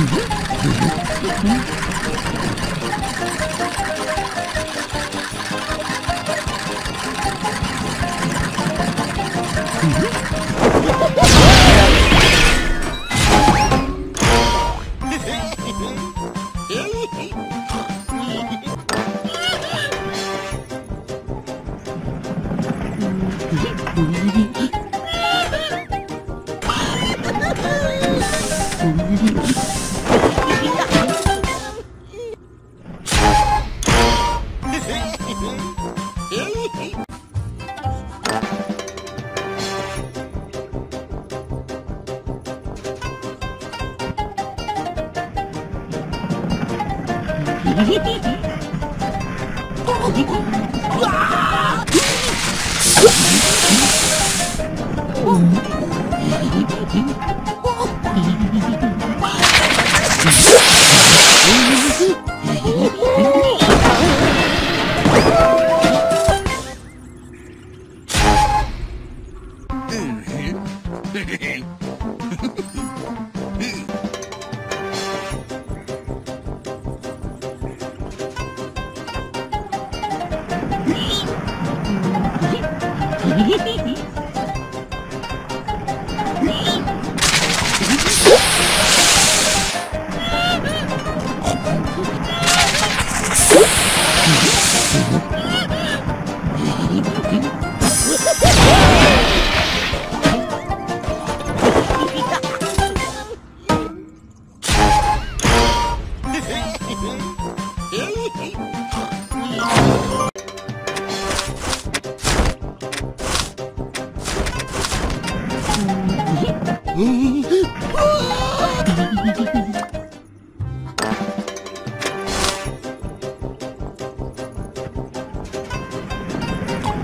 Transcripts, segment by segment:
Mm-hmm. Mm-hmm.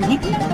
Mm-hmm.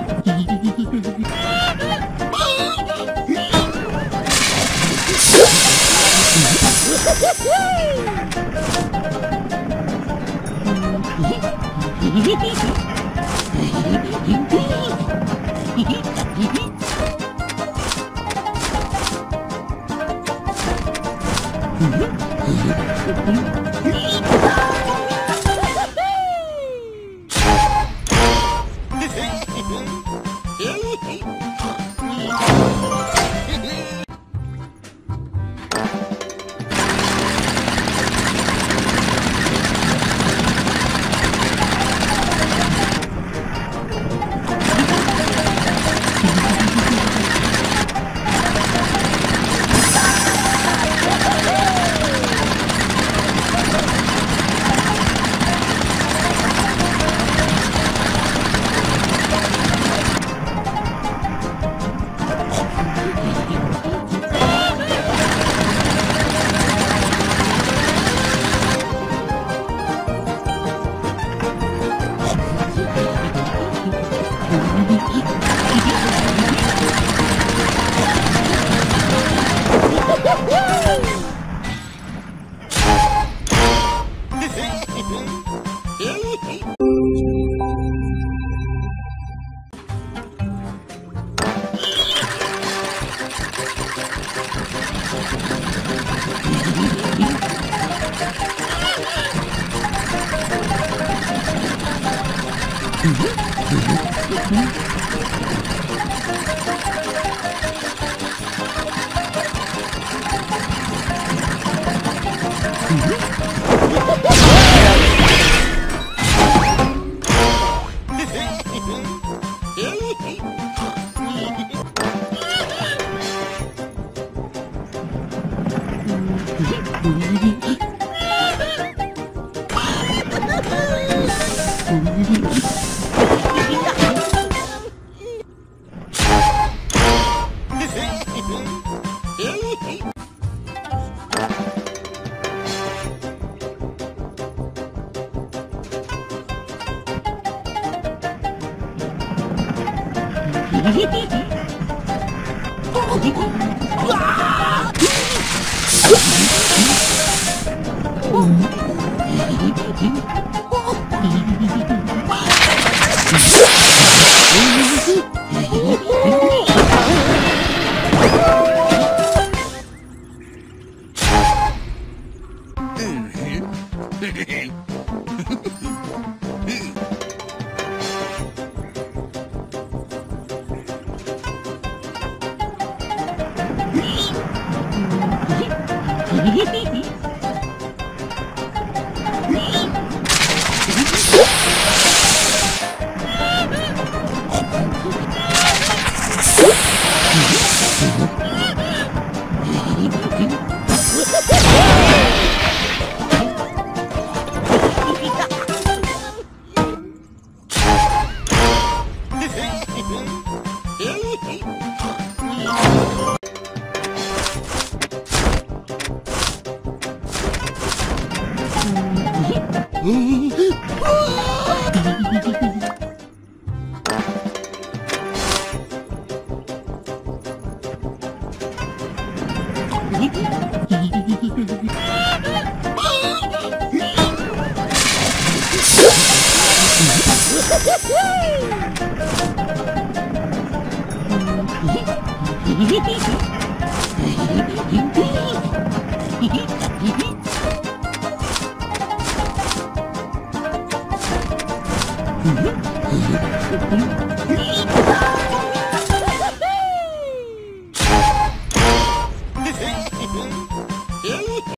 Mm-hmm. Mm-hmm. えっ? Hehehehe Mm-hmm.